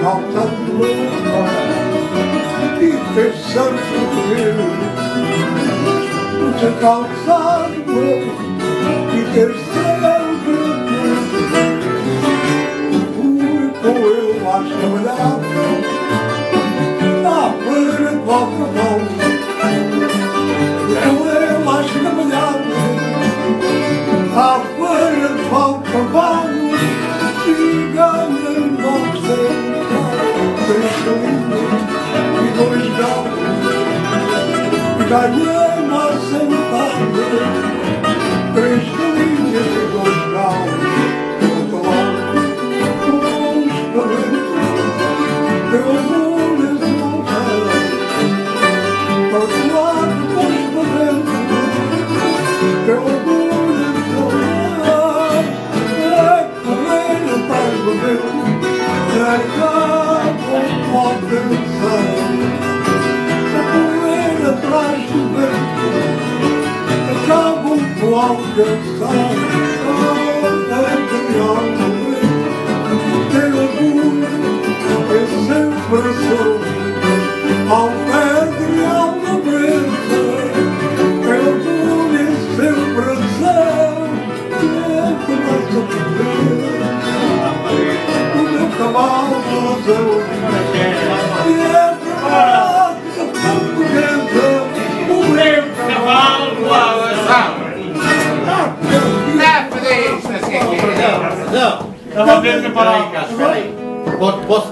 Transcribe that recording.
capannuta di pensar non c'è calzarmo di terceira puro eu acho que olhar na perna volta mão deixou e dois gatos, galinhas sentadas, três 不看不破我的伤 Não. Tava vendo que eu parava. Posso?